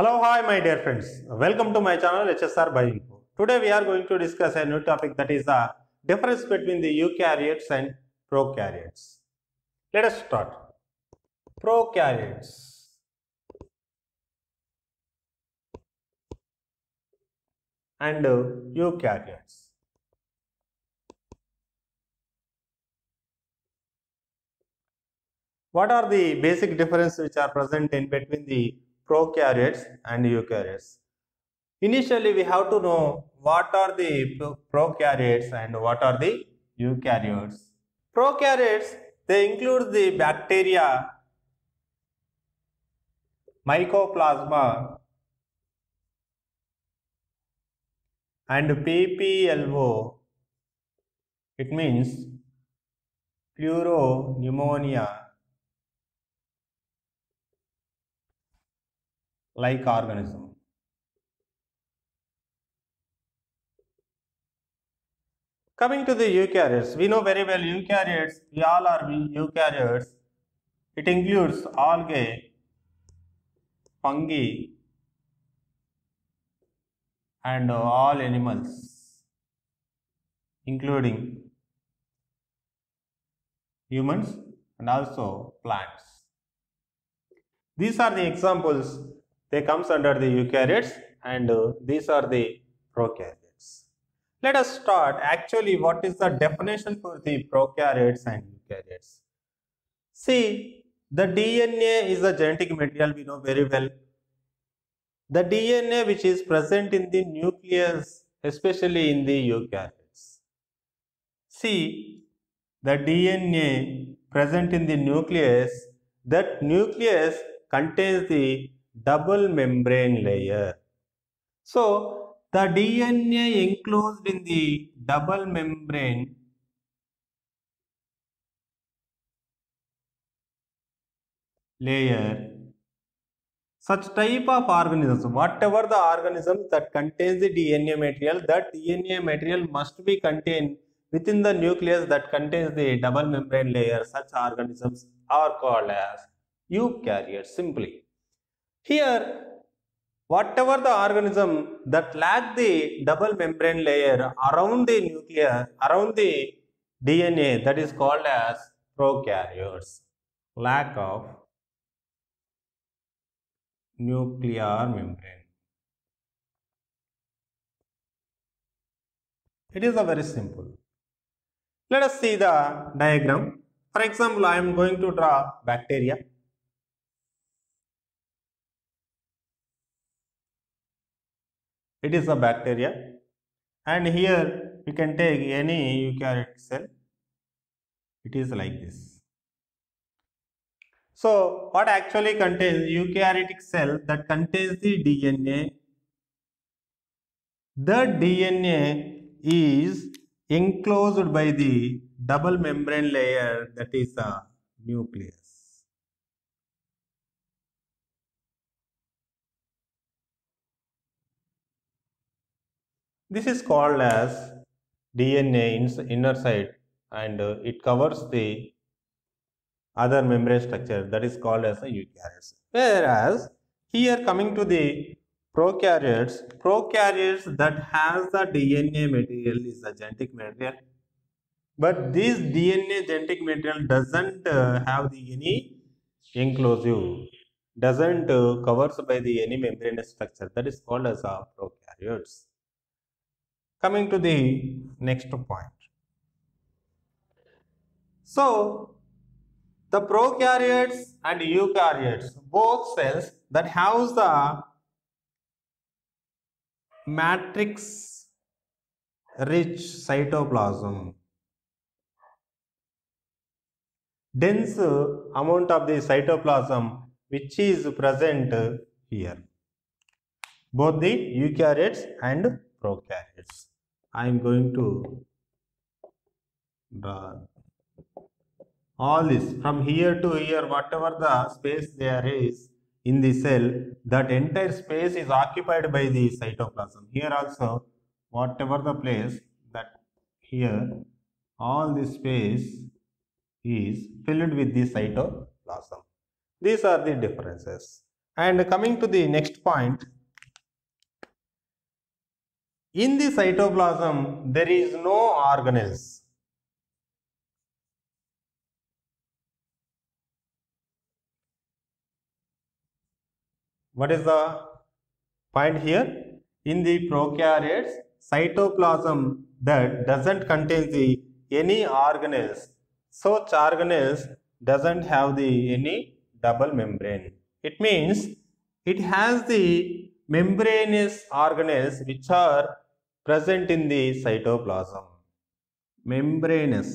Hello, hi, my dear friends. Welcome to my channel HSR Bioinfo. Today we are going to discuss a new topic that is the difference between the eukaryotes and prokaryotes. Let us start. Prokaryotes. And eukaryotes. What are the basic differences which are present in between the prokaryotes and eukaryotes? Initially, we have to know what are the prokaryotes and what are the eukaryotes. Prokaryotes, they include the bacteria, mycoplasma, and PPLO. It means pneumonia like organism. Coming to the eukaryotes, we know very well eukaryotes, we all are eukaryotes. It includes algae, fungi, and all animals, including humans and also plants. These are the examples, they comes under the eukaryotes and uh, these are the prokaryotes. Let us start actually what is the definition for the prokaryotes and eukaryotes. See, the DNA is the genetic material we know very well. The DNA which is present in the nucleus, especially in the eukaryotes. See, the DNA present in the nucleus, that nucleus contains the double membrane layer. So, the DNA enclosed in the double membrane layer such type of organisms whatever the organisms that contains the dna material that dna material must be contained within the nucleus that contains the double membrane layer such organisms are called as eukaryotes simply here whatever the organism that lack the double membrane layer around the nucleus around the dna that is called as prokaryotes lack of nuclear membrane. It is a very simple. Let us see the diagram. For example, I am going to draw bacteria. It is a bacteria and here we can take any eukaryotic cell. It is like this. So, what actually contains eukaryotic cell that contains the DNA? The DNA is enclosed by the double membrane layer that is the nucleus. This is called as DNA in inner side and uh, it covers the other membrane structure that is called as a eukaryotes. Whereas here coming to the prokaryotes, prokaryotes that has the DNA material is the genetic material. But this DNA genetic material doesn't uh, have the any enclosive, doesn't uh, covers by the any membrane structure that is called as a prokaryotes. Coming to the next point. So, the prokaryotes and eukaryotes, both cells that house the matrix rich cytoplasm, dense amount of the cytoplasm which is present here. Both the eukaryotes and prokaryotes. I am going to draw all this. From here to here whatever the space there is in the cell that entire space is occupied by the cytoplasm. Here also whatever the place that here all this space is filled with the cytoplasm. These are the differences. And coming to the next point, in the cytoplasm, there is no organelles. What is the point here? In the prokaryotes, cytoplasm that doesn't contain the any organelles. Such organelles doesn't have the any double membrane. It means it has the membranous organelles which are present in the cytoplasm membranous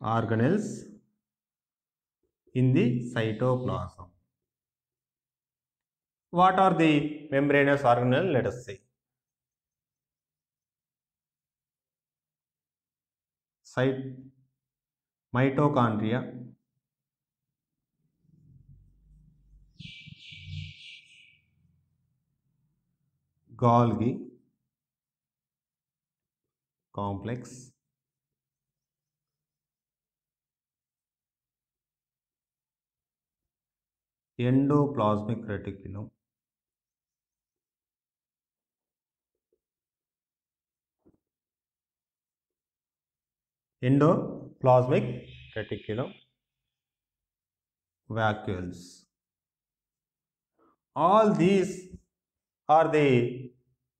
organelles in the cytoplasm what are the membranous organelles let's cite mitochondria Golgi complex, endoplasmic reticulum, endoplasmic reticulum, vacuoles. All these are the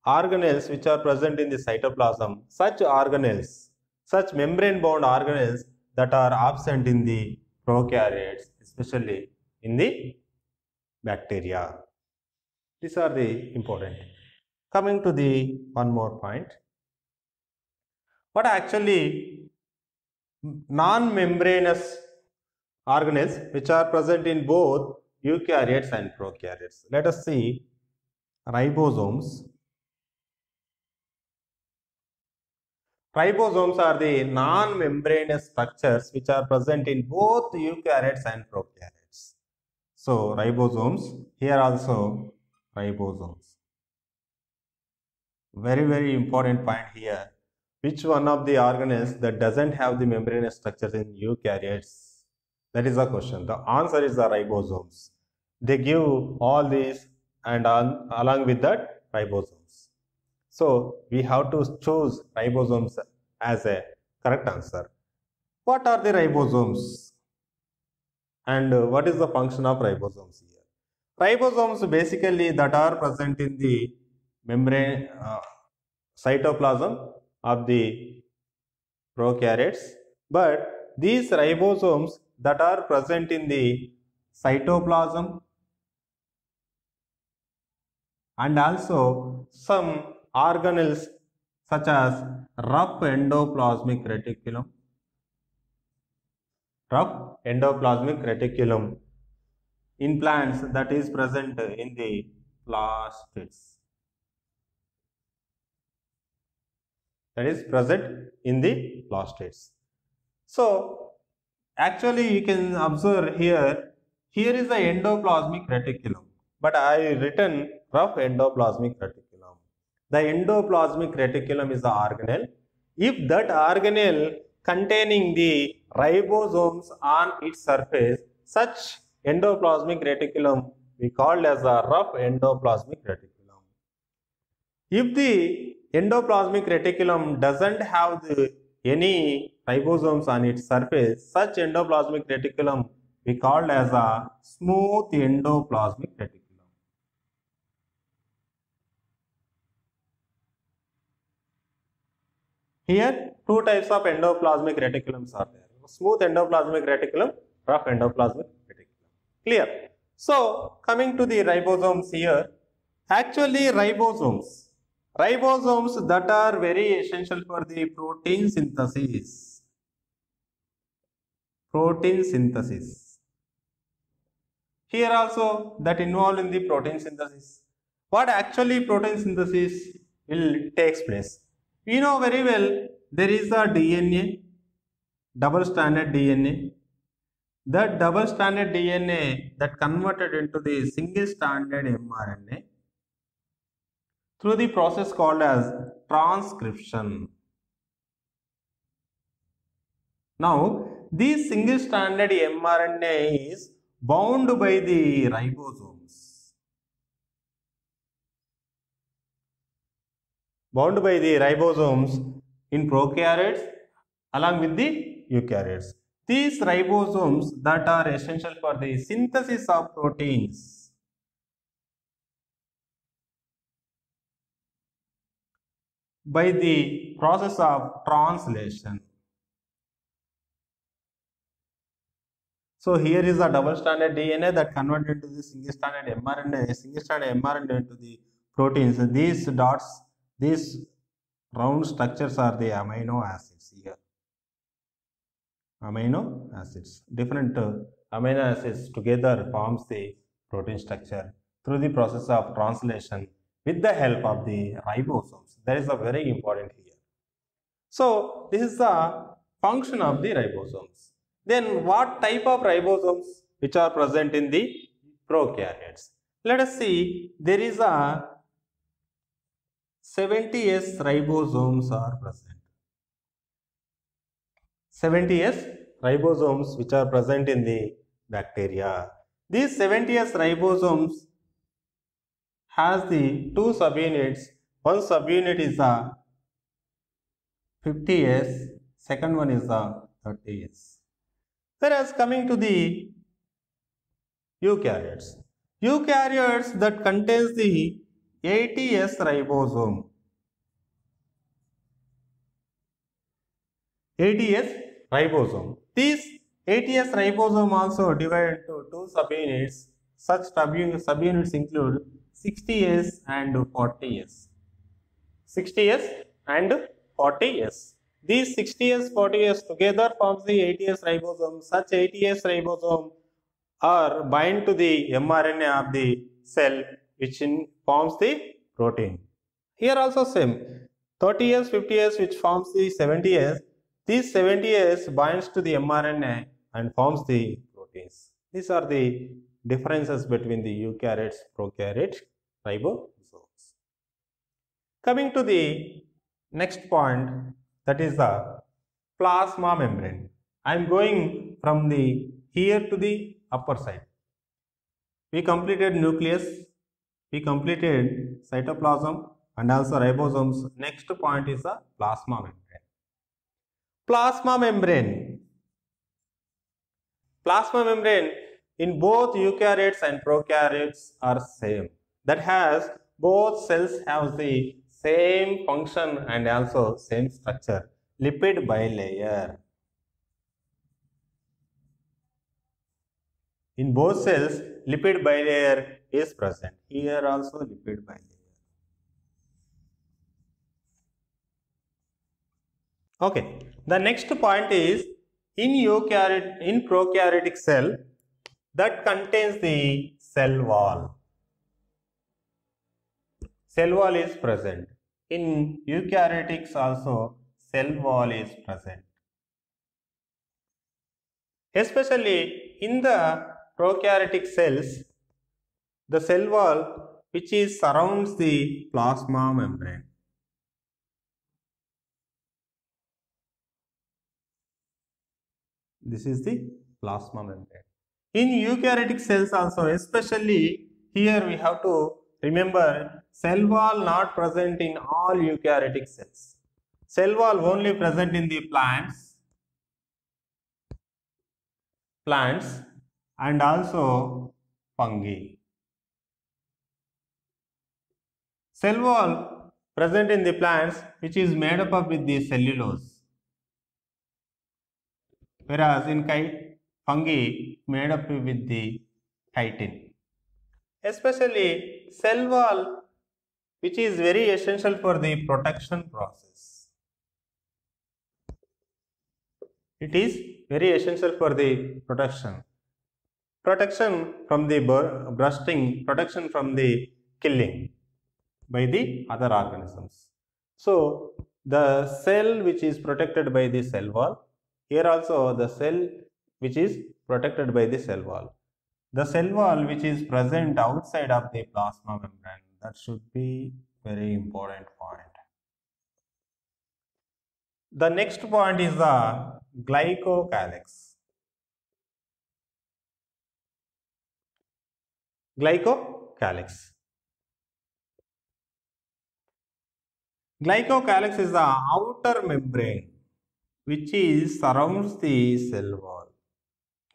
organelles which are present in the cytoplasm. Such organelles, such membrane bound organelles that are absent in the prokaryotes, especially in the bacteria. These are the important. Coming to the one more point. What actually non-membranous organelles which are present in both eukaryotes and prokaryotes. Let us see ribosomes. Ribosomes are the non-membranous structures which are present in both eukaryotes and prokaryotes. So, ribosomes, here also ribosomes. Very, very important point here. Which one of the organelles that doesn't have the membranous structures in eukaryotes? That is the question. The answer is the ribosomes. They give all these and on, along with that ribosomes. So we have to choose ribosomes as a correct answer. What are the ribosomes? And what is the function of ribosomes here? Ribosomes basically that are present in the membrane uh, cytoplasm of the prokaryotes but these ribosomes that are present in the cytoplasm and also some organelles such as rough endoplasmic reticulum. Rough endoplasmic reticulum in plants that is present in the plastids that is present in the plastids so actually you can observe here here is the endoplasmic reticulum but I written rough endoplasmic reticulum. The endoplasmic reticulum is the organelle. If that organelle containing the ribosomes on its surface, such endoplasmic reticulum we called as a rough endoplasmic reticulum. If the endoplasmic reticulum doesn't have the, any ribosomes on its surface, such endoplasmic reticulum we called as a smooth endoplasmic reticulum. Here, two types of endoplasmic reticulums are there. Smooth endoplasmic reticulum, rough endoplasmic reticulum. Clear? So, coming to the ribosomes here, actually ribosomes, ribosomes that are very essential for the protein synthesis. Protein synthesis. Here also that involved in the protein synthesis. What actually protein synthesis will takes place? We know very well there is a DNA, double stranded DNA. That double stranded DNA that converted into the single stranded mRNA through the process called as transcription. Now, this single stranded mRNA is bound by the ribosomes. Bound by the ribosomes in prokaryotes along with the eukaryotes. These ribosomes that are essential for the synthesis of proteins by the process of translation. So here is a double-stranded DNA that converted into the single-stranded mRNA, single-stranded mRNA into the proteins. These dots, these round structures are the amino acids here. Amino acids, different uh, amino acids together forms the protein structure through the process of translation with the help of the ribosomes. That is a very important here. So this is the function of the ribosomes. Then what type of ribosomes which are present in the prokaryotes? Let us see there is a 70S ribosomes are present. 70S ribosomes which are present in the bacteria. These 70S ribosomes has the two subunits. One subunit is the 50S, second one is the 30S. Whereas coming to the eukaryotes, eukaryotes that contains the 80S ribosome. 80S ribosome. These 80S ribosome also divided into two subunits. Such subunits include 60S and 40S. 60S and 40S. These 60S, 40S together forms the 80S ribosome. Such 80S ribosome are bind to the mRNA of the cell which in forms the protein. Here also same 30S, 50S which forms the 70S. These 70S binds to the mRNA and forms the proteins. These are the differences between the eukaryotes, prokaryotes, ribosomes. Coming to the next point that is the plasma membrane. I am going from the here to the upper side. We completed nucleus, we completed cytoplasm and also ribosomes. Next point is the plasma membrane. Plasma membrane. Plasma membrane in both eukaryotes and prokaryotes are same. That has both cells have the same function and also same structure. Lipid bilayer. In both cells, lipid bilayer is present. Here also lipid bilayer. Okay. The next point is in eukaryote, in prokaryotic cell that contains the cell wall. Cell wall is present. In eukaryotics also cell wall is present. Especially in the prokaryotic cells, the cell wall which is surrounds the plasma membrane. This is the plasma membrane. In eukaryotic cells also, especially here we have to remember cell wall not present in all eukaryotic cells. Cell wall only present in the plants, plants and also fungi. Cell wall present in the plants which is made up of with the cellulose whereas in fungi made up with the chitin. Especially cell wall which is very essential for the protection process. It is very essential for the protection. Protection from the bursting, protection from the killing by the other organisms. So, the cell which is protected by the cell wall here also the cell which is protected by the cell wall. The cell wall which is present outside of the plasma membrane that should be very important point. The next point is the glycocalyx. Glycocalyx. Glycocalyx is the outer membrane which is surrounds the cell wall.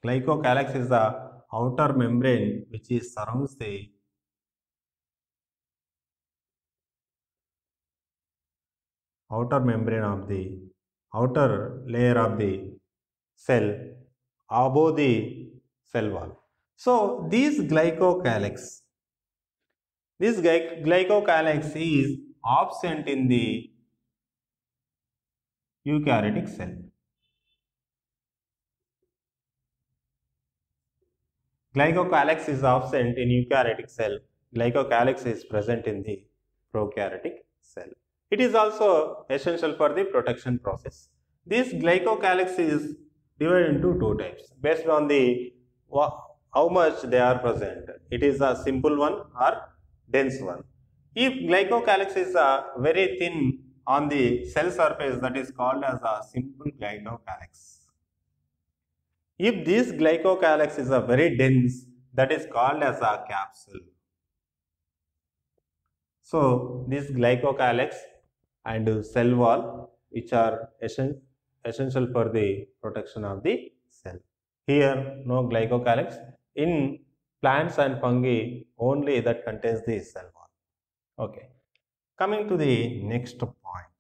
Glycocalyx is the outer membrane which is surrounds the outer membrane of the outer layer of the cell above the cell wall. So this glycocalyx, this glycocalyx is absent in the eukaryotic cell. Glycocalyx is absent in eukaryotic cell. Glycocalyx is present in the prokaryotic cell. It is also essential for the protection process. This glycocalyx is divided into two types based on the how much they are present. It is a simple one or dense one. If glycocalyx is a very thin on the cell surface that is called as a simple glycocalyx. If this glycocalyx is a very dense that is called as a capsule. So this glycocalyx and cell wall which are essential for the protection of the cell. Here no glycocalyx. In plants and fungi only that contains the cell wall. Okay. Coming to the next point.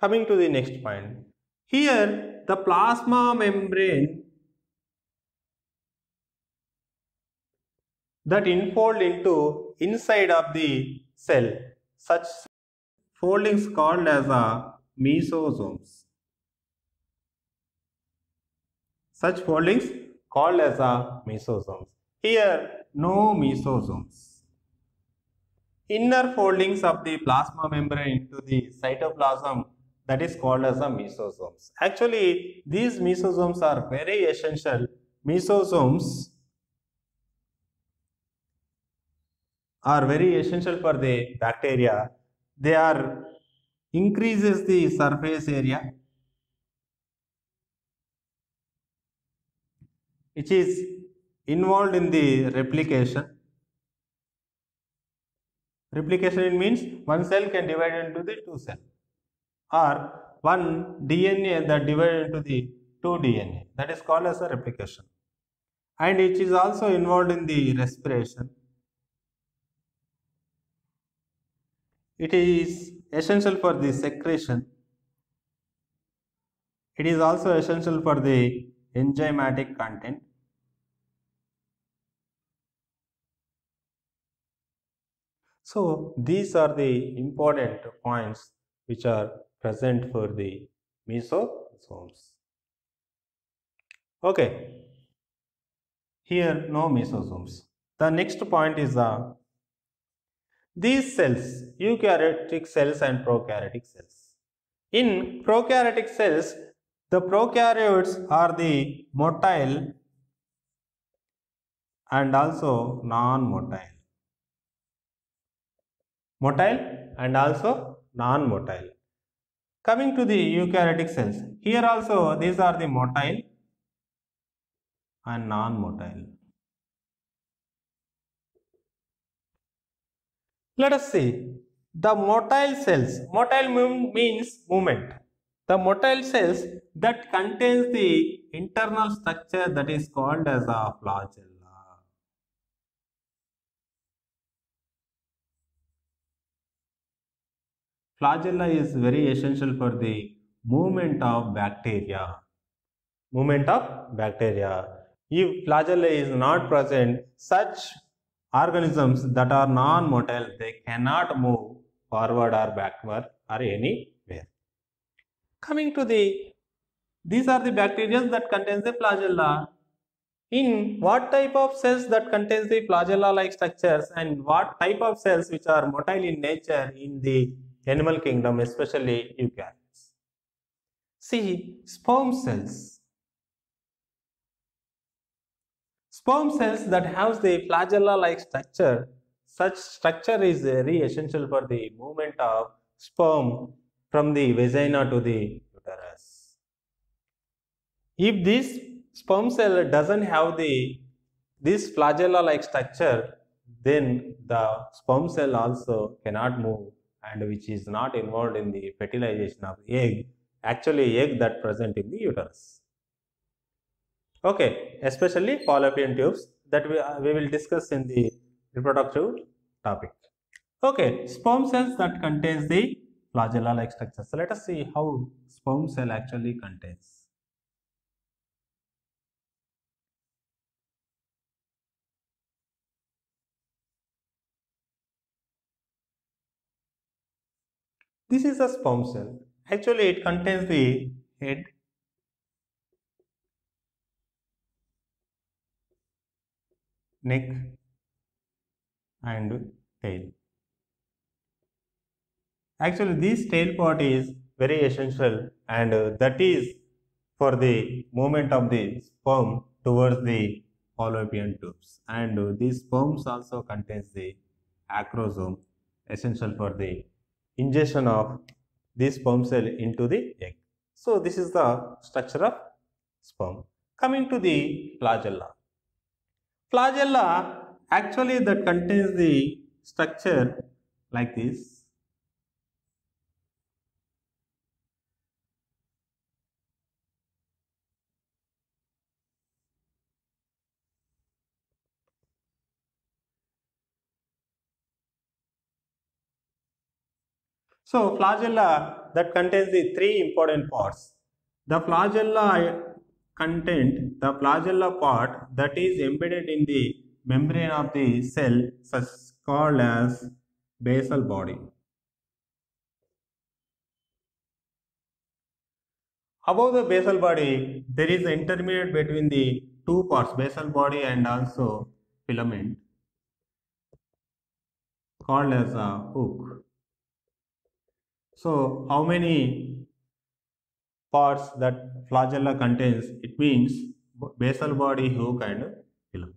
Coming to the next point. Here the plasma membrane that infold into inside of the cell such foldings called as a mesosomes. Such foldings called as a mesosomes. Here no mesosomes. Inner foldings of the plasma membrane into the cytoplasm that is called as a mesosomes. Actually these mesosomes are very essential. Mesosomes are very essential for the bacteria they are increases the surface area which is involved in the replication replication means one cell can divide into the two cell or one DNA that divided into the two DNA that is called as a replication and it is also involved in the respiration It is essential for the secretion. It is also essential for the enzymatic content. So these are the important points which are present for the mesosomes. Okay, here no mesosomes. The next point is the these cells, eukaryotic cells and prokaryotic cells. In prokaryotic cells, the prokaryotes are the motile and also non-motile. Motile and also non-motile. Coming to the eukaryotic cells, here also these are the motile and non-motile. Let us see the motile cells. Motile means movement. The motile cells that contains the internal structure that is called as a flagella. Flagella is very essential for the movement of bacteria. Movement of bacteria. If flagella is not present, such organisms that are non-motile, they cannot move forward or backward or anywhere. Coming to the, these are the bacteria that contains the flagella. In what type of cells that contains the flagella-like structures and what type of cells which are motile in nature in the animal kingdom, especially eukaryotes. See, sperm cells Sperm cells that have the flagella-like structure, such structure is very essential for the movement of sperm from the vagina to the uterus. If this sperm cell doesn't have the this flagella like structure, then the sperm cell also cannot move and which is not involved in the fertilization of the egg, actually egg that present in the uterus. Okay, especially fallopian tubes that we, uh, we will discuss in the reproductive topic. Okay, sperm cells that contains the flagella like structure. So let us see how sperm cell actually contains. This is a sperm cell. Actually, it contains the head, neck, and tail. Actually, this tail part is very essential and uh, that is for the movement of the sperm towards the fallopian tubes and uh, these sperms also contains the acrosome essential for the ingestion of this sperm cell into the egg. So, this is the structure of sperm. Coming to the flagella. Flagella actually that contains the structure like this. So, flagella that contains the three important parts. The flagella content, the flagella part that is embedded in the membrane of the cell such called as basal body. Above the basal body, there is intermediate between the two parts, basal body and also filament called as a hook. So, how many parts that flagella contains? It means basal body, hook and filament.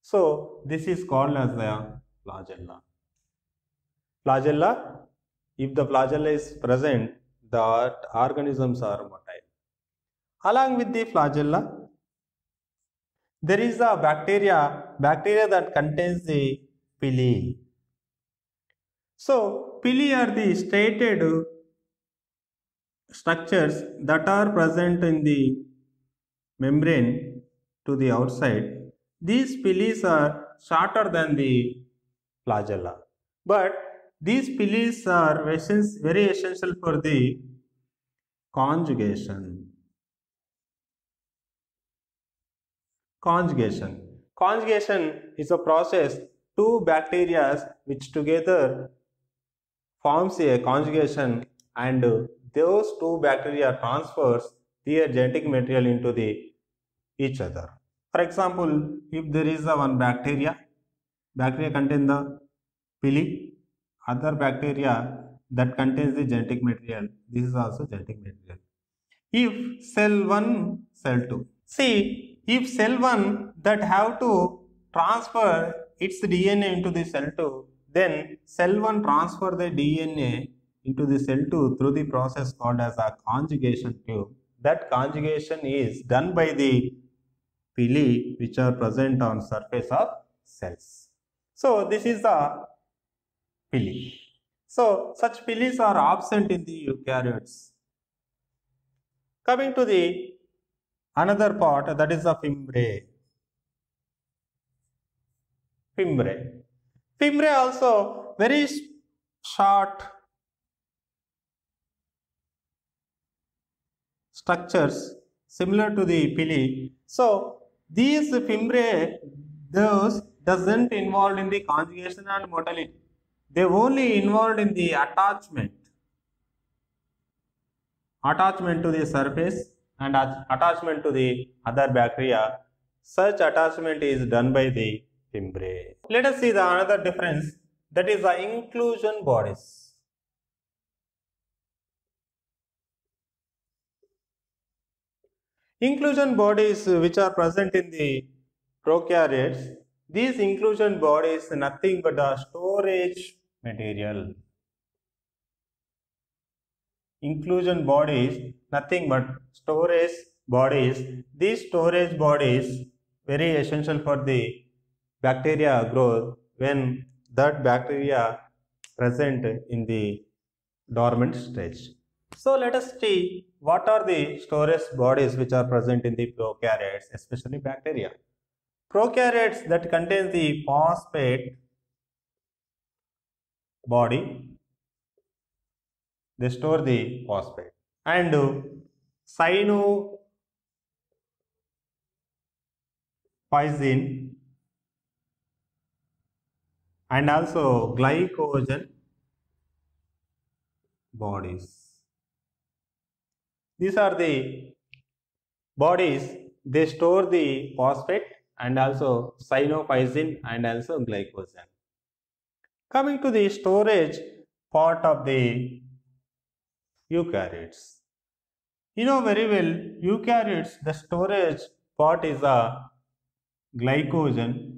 So, this is called as the flagella. Flagella, if the flagella is present, the organisms are motile. Along with the flagella, there is a bacteria, bacteria that contains the pili. So, pili are the stated structures that are present in the membrane to the outside. These pilis are shorter than the flagella. But these pilis are very essential for the conjugation. Conjugation. Conjugation is a process two bacteria which together forms a conjugation and those two bacteria transfers their genetic material into the each other. For example, if there is a one bacteria, bacteria contain the pili, other bacteria that contains the genetic material, this is also genetic material. If cell 1, cell 2. See, if cell 1 that have to transfer its DNA into the cell 2, then cell 1 transfer the DNA into the cell 2 through the process called as a conjugation tube. That conjugation is done by the pili which are present on surface of cells. So this is the pili. So such pilis are absent in the eukaryotes. Coming to the another part that is the fimbriae. Fimbriae. Fimbriae also very short structures similar to the pili. So these fimbriae those doesn't involved in the conjugation and motility. They only involved in the attachment. Attachment to the surface and attachment to the other bacteria. Such attachment is done by the fimbriae. Let us see the another difference that is the inclusion bodies. Inclusion bodies which are present in the prokaryotes, these inclusion bodies nothing but the storage material. inclusion bodies, nothing but storage bodies. These storage bodies very essential for the bacteria growth when that bacteria present in the dormant stage. So let us see what are the storage bodies which are present in the prokaryotes, especially bacteria. Prokaryotes that contains the phosphate body, they store the phosphate and cyano poison and also glycogen bodies. These are the bodies, they store the phosphate and also cyanophycin and also glycogen. Coming to the storage part of the eukaryotes. You know very well, eukaryotes, the storage part is a glycogen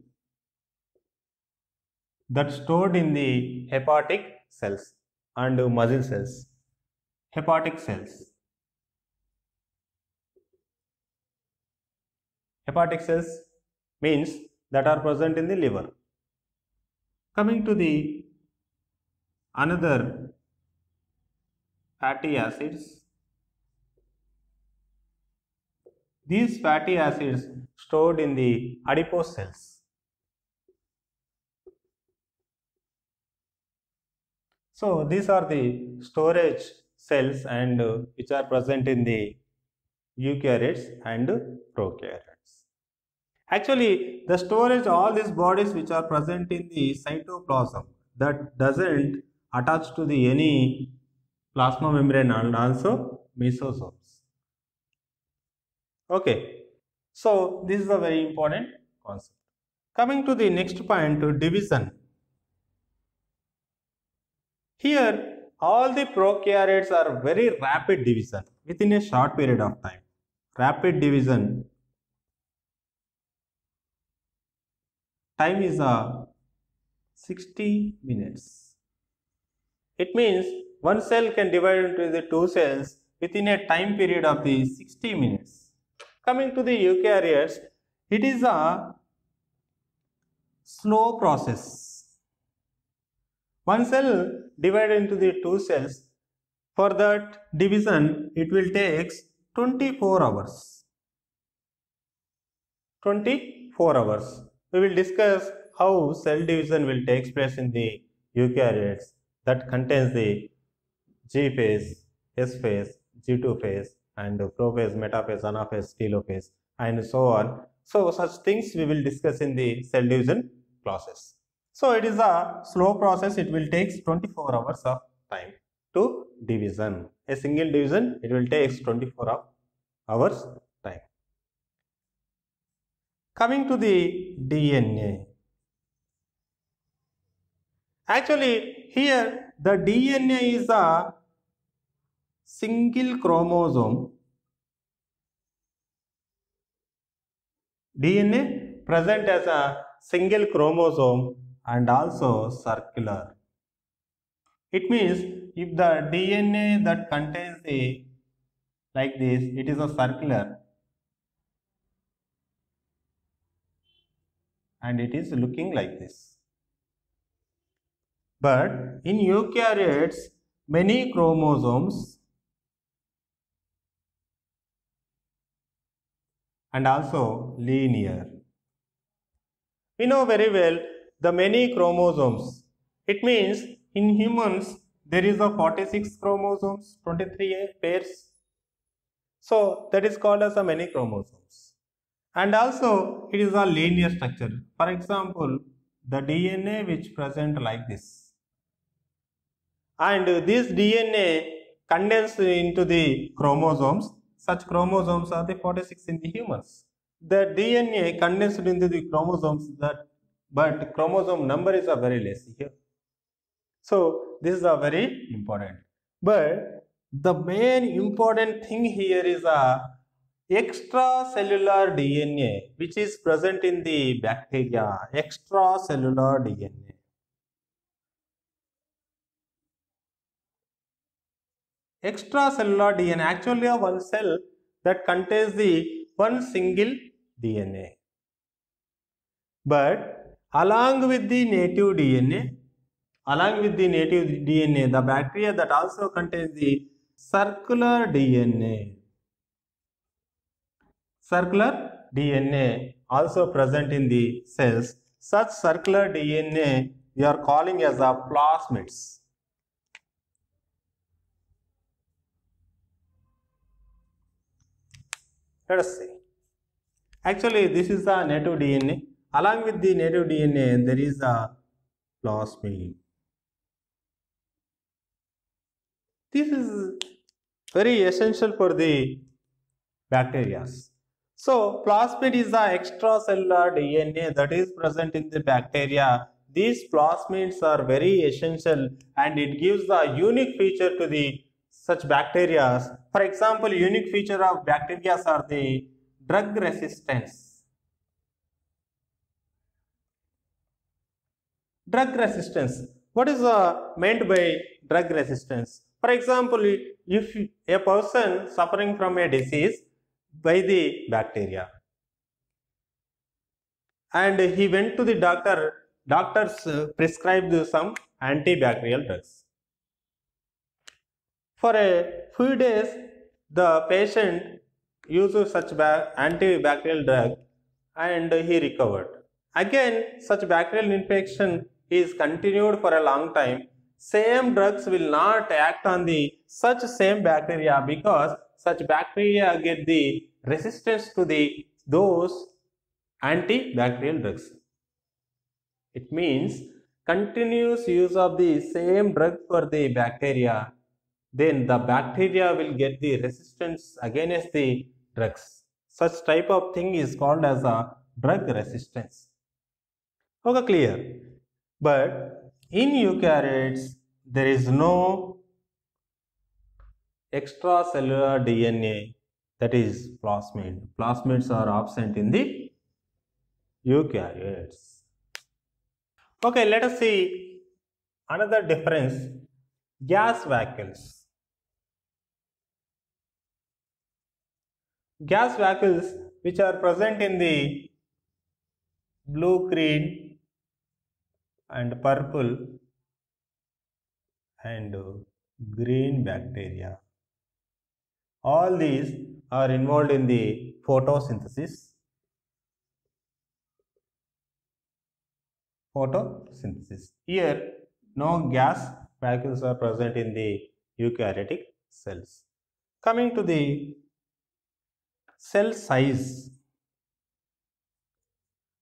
that stored in the hepatic cells and muscle cells. Hepatic cells. Hepatic cells means that are present in the liver. Coming to the another fatty acids. These fatty acids stored in the adipose cells. So these are the storage cells and uh, which are present in the eukaryotes and prokaryotes. Actually, the storage all these bodies which are present in the cytoplasm that doesn't attach to the any plasma membrane and also mesosomes. Okay, so this is a very important concept. Coming to the next point, division. Here, all the prokaryotes are very rapid division within a short period of time. Rapid division. Time is uh, 60 minutes. It means one cell can divide into the two cells within a time period of the 60 minutes. Coming to the eukaryotes, it is a slow process. One cell divided into the two cells. For that division, it will take 24 hours. 24 hours. We will discuss how cell division will take place in the eukaryotes that contains the G phase, S phase, G2 phase and prophase, metaphase, anaphase, telophase and so on. So such things we will discuss in the cell division process. So it is a slow process. It will take 24 hours of time to division. A single division it will take 24 hours time. Coming to the DNA. Actually here the DNA is a single chromosome. DNA present as a single chromosome and also circular. It means if the DNA that contains a like this, it is a circular and it is looking like this. But in eukaryotes, many chromosomes and also linear. We know very well the many chromosomes. It means in humans there is a 46 chromosomes, 23 pairs. So that is called as a many chromosomes. And also it is a linear structure. For example, the DNA which present like this. And this DNA condensed into the chromosomes. Such chromosomes are the 46 in the humans. The DNA condensed into the chromosomes that but chromosome number is a very less here. So this is a very important. But the main important thing here is a extracellular DNA which is present in the bacteria. Extracellular DNA. extracellular DNA. Actually, a one cell that contains the one single DNA. But along with the native DNA, along with the native DNA, the bacteria that also contains the circular DNA. Circular DNA also present in the cells. Such circular DNA we are calling as the plasmids. Let us see. Actually, this is the native DNA. Along with the native DNA, there is a plasmid. This is very essential for the bacteria. So, plasmid is the extracellular DNA that is present in the bacteria. These plasmids are very essential and it gives the unique feature to the such bacteria. For example, unique feature of bacteria are the drug resistance. Drug resistance. What is uh, meant by drug resistance? For example, if a person suffering from a disease by the bacteria and he went to the doctor, doctors uh, prescribed some antibacterial drugs. For a few days, the patient used such antibacterial drug and he recovered. Again, such bacterial infection is continued for a long time. Same drugs will not act on the such same bacteria because such bacteria get the resistance to the those antibacterial drugs. It means continuous use of the same drug for the bacteria then the bacteria will get the resistance against the drugs. Such type of thing is called as a drug resistance. Okay, clear. But in eukaryotes, there is no extracellular DNA that is plasmid. Plasmids are absent in the eukaryotes. Okay, let us see another difference gas vacuoles. gas vacuoles which are present in the blue green and purple and green bacteria. All these are involved in the photosynthesis. Photosynthesis. Here no gas vacuoles are present in the eukaryotic cells. Coming to the cell size.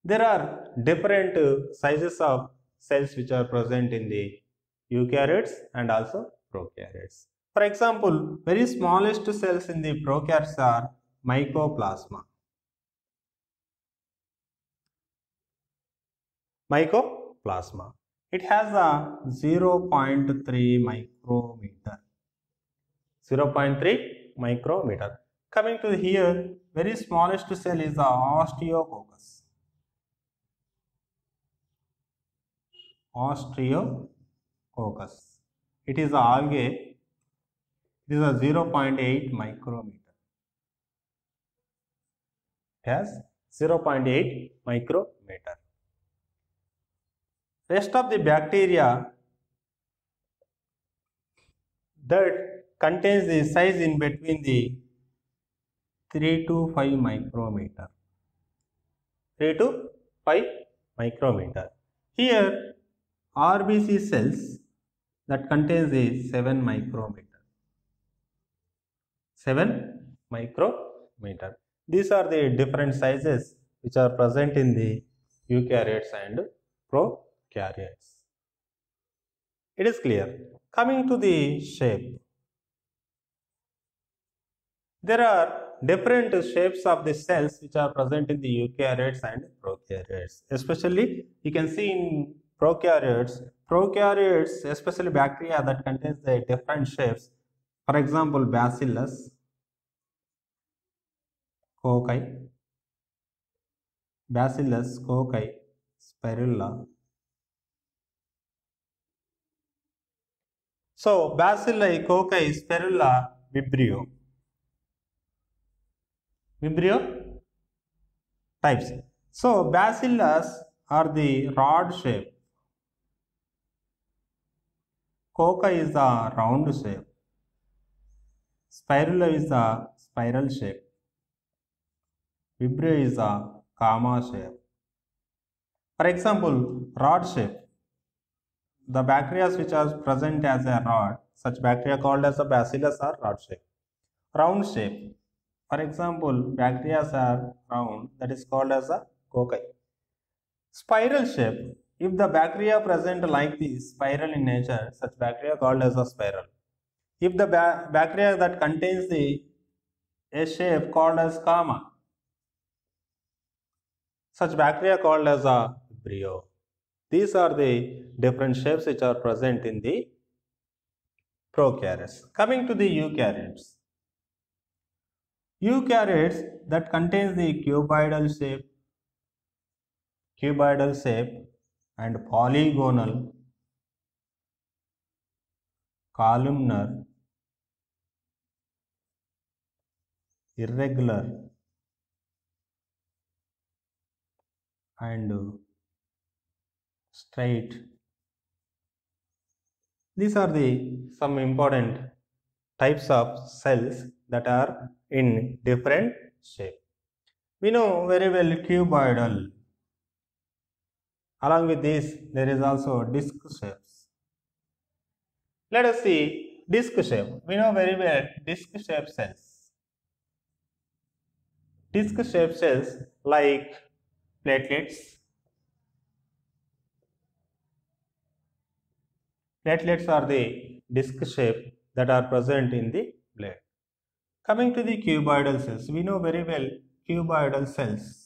There are different sizes of cells which are present in the eukaryotes and also prokaryotes. For example, very smallest cells in the prokaryotes are mycoplasma. Mycoplasma. It has a 0.3 micrometer. 0.3 micrometer. Coming to here, very smallest cell is the ostreococcus. Ostreococcus. It is algae. It is a 0.8 micrometer. It has 0.8 micrometer. Rest of the bacteria that contains the size in between the 3 to 5 micrometer. 3 to 5 micrometer. Here RBC cells that contains the 7 micrometer. 7 micrometer. These are the different sizes which are present in the eukaryotes and prokaryotes. It is clear. Coming to the shape. There are different shapes of the cells which are present in the eukaryotes and prokaryotes. Especially you can see in prokaryotes, prokaryotes especially bacteria that contains the different shapes. For example, bacillus, cocci, bacillus, cocci, spirilla, So, bacilli, cocci, spirilla, vibrio. Vibrio types. So, bacillus are the rod shape. Cocci is the round shape. Spirula is the spiral shape. Vibrio is the comma shape. For example, rod shape. The bacteria which are present as a rod, such bacteria called as a bacillus are rod shape. Round shape. For example, bacteria are round, that is called as a cocci. Spiral shape. If the bacteria present like this, spiral in nature, such bacteria called as a spiral. If the ba bacteria that contains the a shape called as comma, such bacteria called as a vibrio. These are the different shapes which are present in the prokaryotes. Coming to the eukaryotes. Eukaryotes that contains the cuboidal shape, cuboidal shape and polygonal, columnar, irregular and straight. These are the some important types of cells that are in different shape. We know very well cuboidal. Along with this, there is also disc shapes. Let us see disc shape. We know very well disc shape cells. Disc shape cells like platelets. Platelets are the disc shape that are present in the blood. Coming to the cuboidal cells, we know very well cuboidal cells.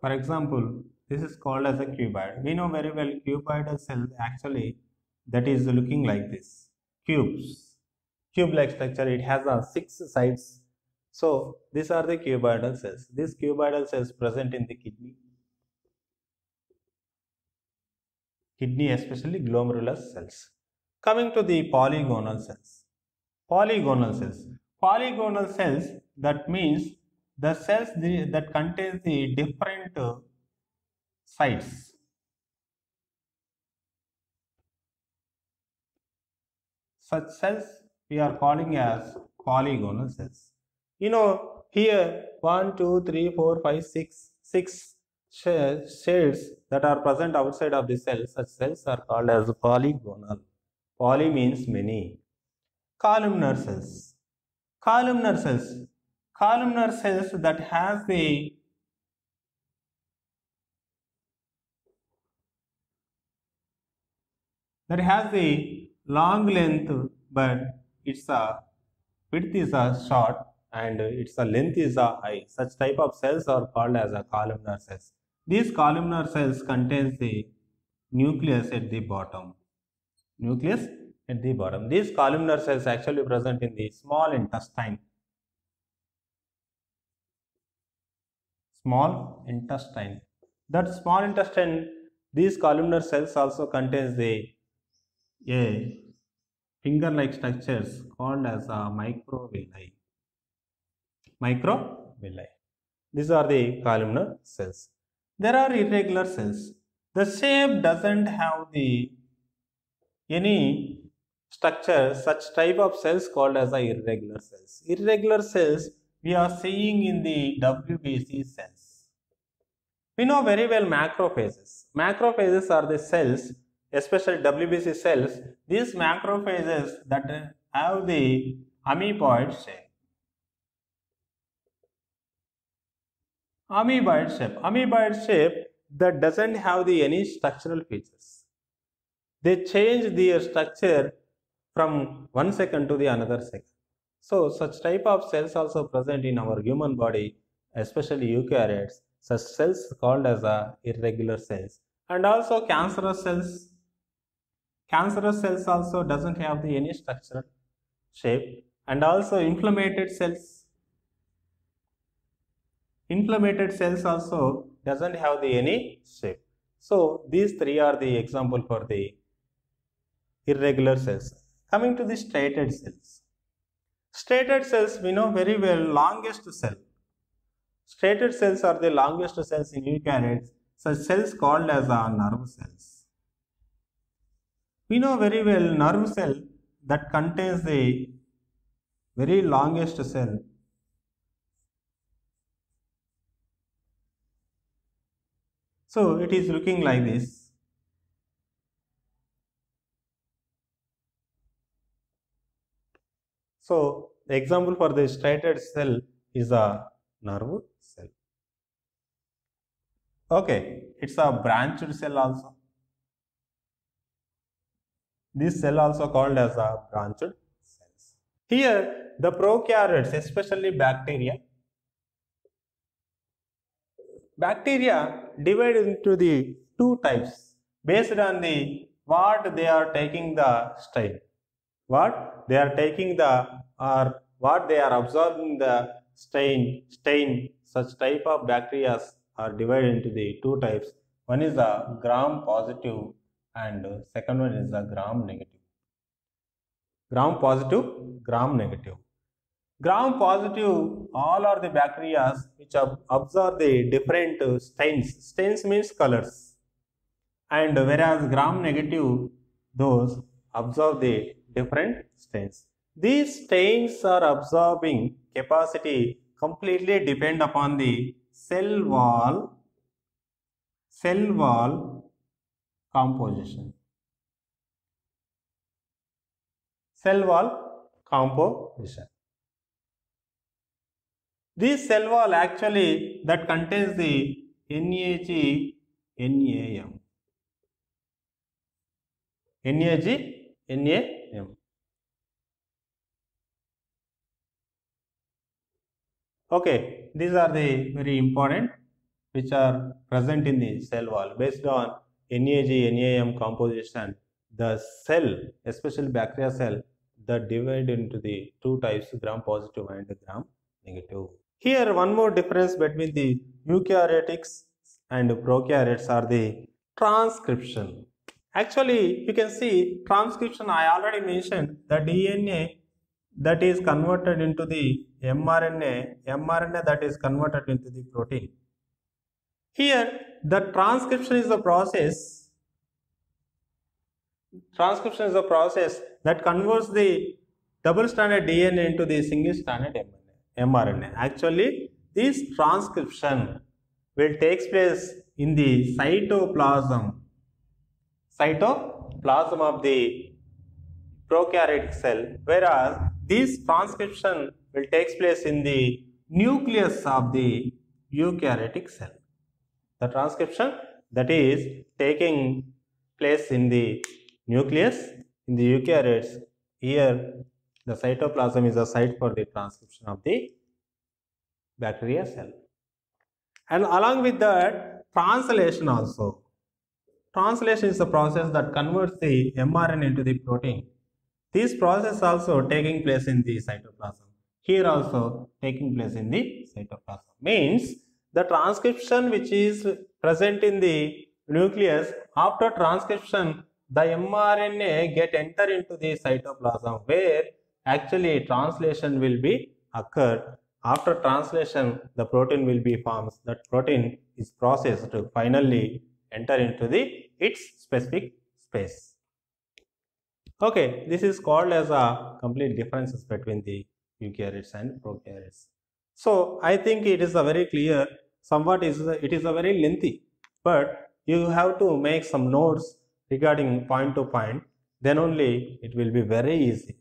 For example, this is called as a cuboid. We know very well cuboidal cell actually that is looking like this. Cubes. Cube-like structure. It has a six sides. So these are the cuboidal cells. These cuboidal cells present in the kidney. Kidney especially glomerulus cells. Coming to the polygonal cells. Polygonal cells. Polygonal cells that means the cells that contains the different uh, sides. Such cells we are calling as polygonal cells. You know, here 1, 2, 3, 4, 5, 6, 6 shades that are present outside of the cell, such cells are called as polygonal. Poly means many. Columnar cells. Columnar cells. Columnar cells that has the that has the long length but its a width is a short and its a length is a high. Such type of cells are called as a columnar cells. These columnar cells contains the nucleus at the bottom. Nucleus at the bottom. These columnar cells actually present in the small intestine. Small intestine. That small intestine, these columnar cells also contains the a finger-like structures called as a microvilli. Microvilli. These are the columnar cells. There are irregular cells. The shape doesn't have the any structure such type of cells called as the irregular cells. Irregular cells we are seeing in the WBC cells. We know very well macrophages. Macrophages are the cells especially WBC cells, these macrophages that have the amoeboid shape. Amoeboid shape. Amoeboid shape that doesn't have the any structural features. They change their structure from one second to the another second. So such type of cells also present in our human body, especially eukaryotes, such cells called as a irregular cells and also cancerous cells Cancerous cells also doesn't have the any structural shape and also inflamed cells. Inflamed cells also doesn't have the any shape. So these three are the example for the irregular cells. Coming to the striated cells. Striated cells we know very well longest cell. Striated cells are the longest cells in eukaryotes, such cells called as a nerve cells. We know very well nerve cell that contains the very longest cell So it is looking like this. So the example for the striated cell is a nerve cell. Okay, it's a branched cell also. This cell also called as a branched cells. Here the prokaryotes, especially bacteria, bacteria divide into the two types based on the what they are taking the strain, what they are taking the or what they are absorbing the stain, stain such type of bacteria are divided into the two types. One is the gram positive and second one is the gram negative. Gram positive, gram negative. Gram positive, all are the bacteria which absorb the different stains. Stains means colors. And whereas gram negative, those absorb the different stains. These stains are absorbing capacity completely depend upon the cell wall, cell wall composition. Cell wall composition. This cell wall actually that contains the NAG, NAM. NAG, NAM. Okay, these are the very important which are present in the cell wall based on NAG, NAM composition. The cell, especially bacteria cell, that divide into the two types gram positive and gram negative. Here one more difference between the eukaryotics and prokaryotes are the transcription. Actually, you can see transcription I already mentioned the DNA that is converted into the mRNA, mRNA that is converted into the protein. Here, the transcription is the process, transcription is the process that converts the double-stranded DNA into the single-stranded mRNA. Actually, this transcription will take place in the cytoplasm, cytoplasm of the prokaryotic cell, whereas this transcription will take place in the nucleus of the eukaryotic cell. The transcription that is taking place in the nucleus in the eukaryotes. Here the cytoplasm is a site for the transcription of the bacteria cell. And along with that translation also. Translation is the process that converts the mRNA into the protein. This process also taking place in the cytoplasm. Here also taking place in the cytoplasm. Means the transcription which is present in the nucleus after transcription the mRNA get enter into the cytoplasm where actually translation will be occurred. After translation the protein will be formed. That protein is processed to finally enter into the its specific space. Okay, this is called as a complete differences between the eukaryotes and prokaryotes. So I think it is a very clear, somewhat is a, it is a very lengthy, but you have to make some notes regarding point to point, then only it will be very easy.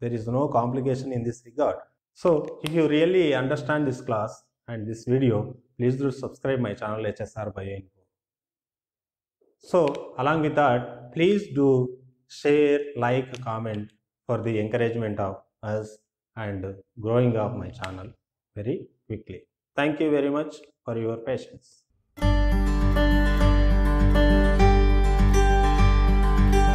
There is no complication in this regard. So if you really understand this class and this video, please do subscribe my channel HSR Bioinfo. So along with that, please do share, like, comment for the encouragement of us and growing of my channel very quickly. Thank you very much for your patience.